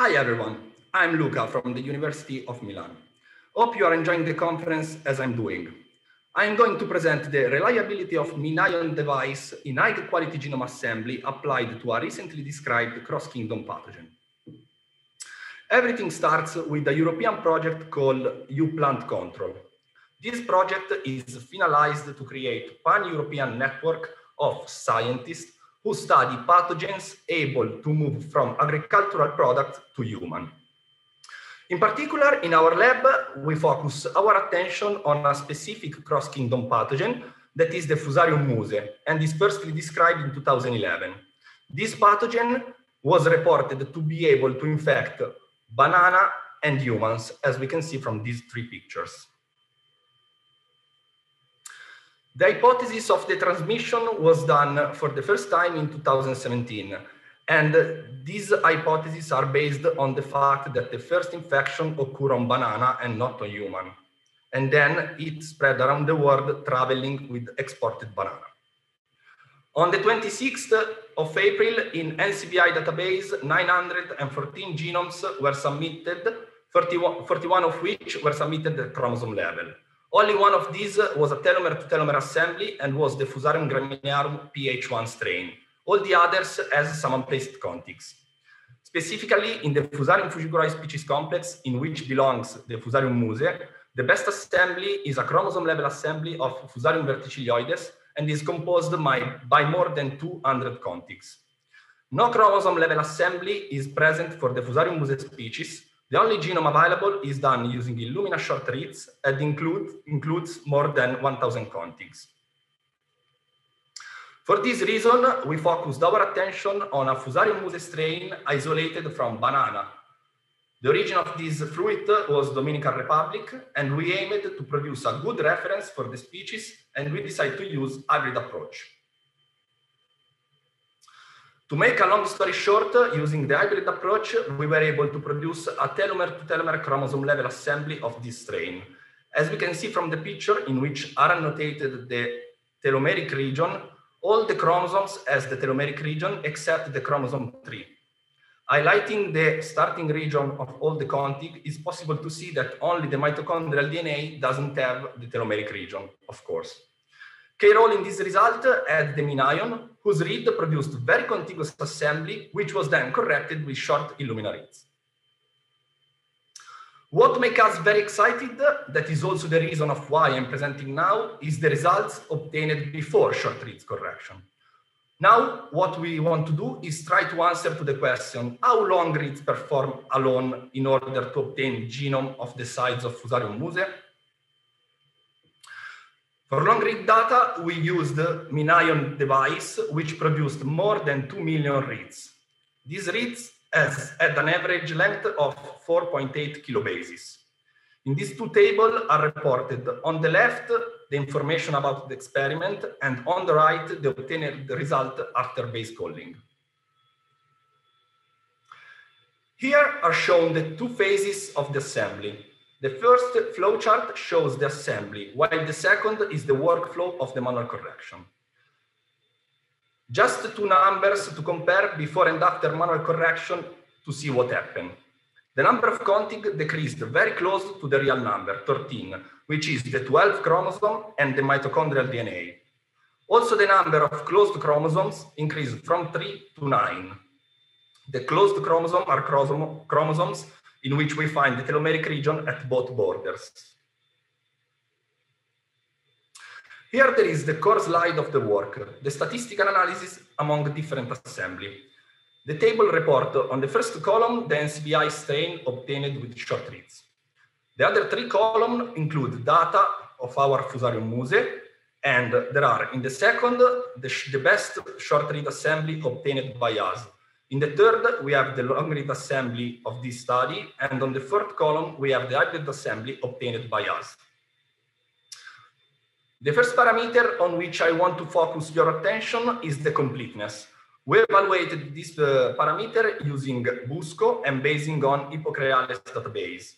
Hi everyone, I'm Luca from the University of Milan. Hope you are enjoying the conference as I'm doing. I'm going to present the reliability of MinION device in high quality genome assembly applied to a recently described cross-kingdom pathogen. Everything starts with a European project called U-Plant Control. This project is finalized to create pan-European network of scientists who study pathogens able to move from agricultural products to human. In particular, in our lab, we focus our attention on a specific cross-kingdom pathogen that is the Fusarium musae and is firstly described in 2011. This pathogen was reported to be able to infect banana and humans, as we can see from these three pictures. The hypothesis of the transmission was done for the first time in 2017. And these hypotheses are based on the fact that the first infection occurred on banana and not on human. And then it spread around the world traveling with exported banana. On the 26th of April in NCBI database, 914 genomes were submitted, 31, 41 of which were submitted at chromosome level. Only one of these was a telomere to telomere assembly and was the Fusarium graminearum PH1 strain. All the others has some unplaced contigs. Specifically, in the Fusarium fujikuroi species complex, in which belongs the Fusarium musae, the best assembly is a chromosome level assembly of Fusarium verticillioides and is composed by, by more than 200 contigs. No chromosome level assembly is present for the Fusarium musae species, the only genome available is done using Illumina short reads and include, includes more than 1000 contigs. For this reason, we focused our attention on a Fusarium musae strain isolated from banana. The origin of this fruit was Dominican Republic, and we aimed to produce a good reference for the species, and we decided to use hybrid approach. To make a long story short, using the hybrid approach, we were able to produce a telomere-to-telomere chromosome level assembly of this strain. As we can see from the picture in which are annotated the telomeric region, all the chromosomes as the telomeric region except the chromosome 3. Highlighting the starting region of all the contig is possible to see that only the mitochondrial DNA doesn't have the telomeric region, of course. Key role in this result had the MinION, whose read produced very contiguous assembly, which was then corrected with short Illumina reads. What makes us very excited, that is also the reason of why I'm presenting now, is the results obtained before short reads correction. Now, what we want to do is try to answer to the question, how long reads perform alone in order to obtain genome of the size of Fusarium musae? For long read data, we used the MinION device, which produced more than 2 million reads. These reads has had an average length of 4.8 kilobases. In these two tables are reported on the left, the information about the experiment, and on the right, the obtained result after base calling. Here are shown the two phases of the assembly. The first flowchart shows the assembly, while the second is the workflow of the manual correction. Just two numbers to compare before and after manual correction to see what happened. The number of contig decreased very close to the real number, 13, which is the 12 chromosome and the mitochondrial DNA. Also, the number of closed chromosomes increased from 3 to 9. The closed chromosome are chromosomes in which we find the telomeric region at both borders. Here there is the core slide of the work, the statistical analysis among different assembly. The table report on the first column the NCBI strain obtained with short reads. The other three columns include data of our Fusarium musae, and there are in the second the, the best short read assembly obtained by us, in the third, we have the long read assembly of this study, and on the fourth column, we have the hybrid assembly obtained by us. The first parameter on which I want to focus your attention is the completeness. We evaluated this uh, parameter using BUSCO and basing on Hypocreales database.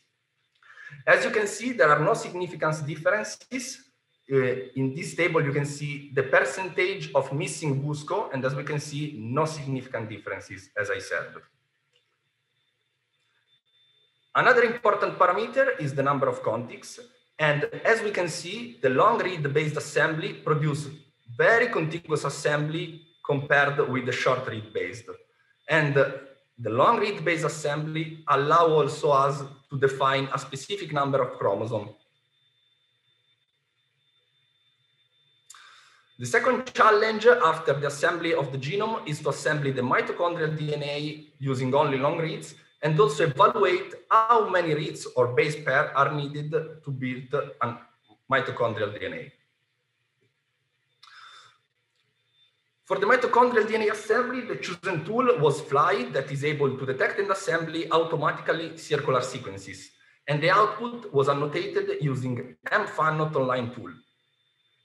As you can see, there are no significant differences Uh, in this table, you can see the percentage of missing Busco, and as we can see, no significant differences, as I said. Another important parameter is the number of contigs. And as we can see, the long read based assembly produce very contiguous assembly compared with the short read based. And the long read based assembly allow also us to define a specific number of chromosomes. The second challenge after the assembly of the genome is to assemble the mitochondrial DNA using only long reads and also evaluate how many reads or base pair are needed to build mitochondrial DNA. For the mitochondrial DNA assembly, the chosen tool was Flye that is able to detect and assembly automatically circular sequences. And the output was annotated using mFANNOT online tool.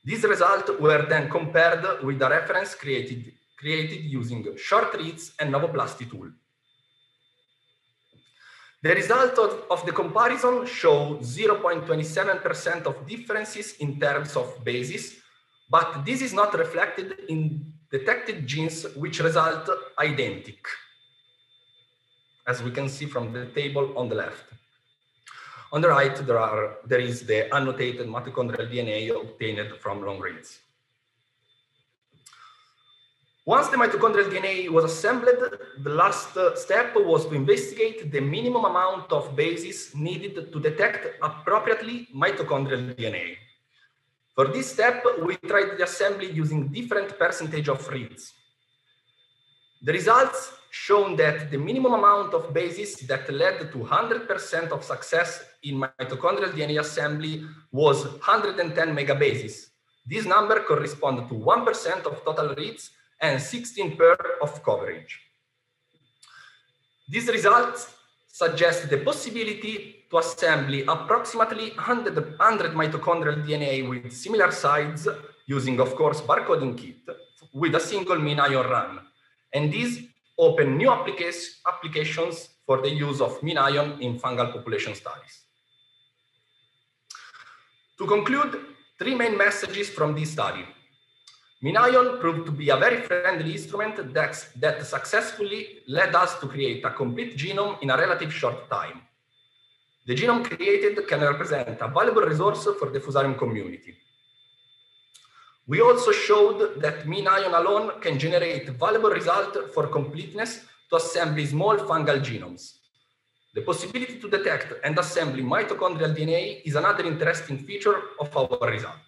These results were then compared with a reference created, created using short reads and Novoplasty tool. The result of, of the comparison show 0.27% of differences in terms of bases, but this is not reflected in detected genes which result identical, as we can see from the table on the left. On the right, there, are, there is the annotated mitochondrial DNA obtained from long reads. Once the mitochondrial DNA was assembled, the last uh, step was to investigate the minimum amount of bases needed to detect appropriately mitochondrial DNA. For this step, we tried the assembly using different percentage of reads. The results shown that the minimum amount of bases that led to 100% of success in mitochondrial DNA assembly was 110 megabases. This number corresponds to 1% of total reads and 16 per of coverage. These results suggest the possibility to assemble approximately 100, 100 mitochondrial DNA with similar size using, of course, barcoding kit with a single MinION run. And these open new applications for the use of MinION in fungal population studies. To conclude, three main messages from this study. MinION proved to be a very friendly instrument that, that successfully led us to create a complete genome in a relative short time. The genome created can represent a valuable resource for the Fusarium community. We also showed that MinION alone can generate valuable results for completeness to assemble small fungal genomes. The possibility to detect and assemble mitochondrial DNA is another interesting feature of our result.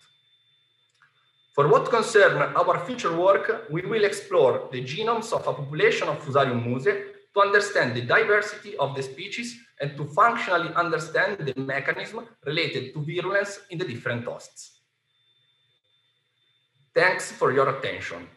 For what concerns our future work, we will explore the genomes of a population of Fusarium musae to understand the diversity of the species and to functionally understand the mechanism related to virulence in the different hosts. Thanks for your attention.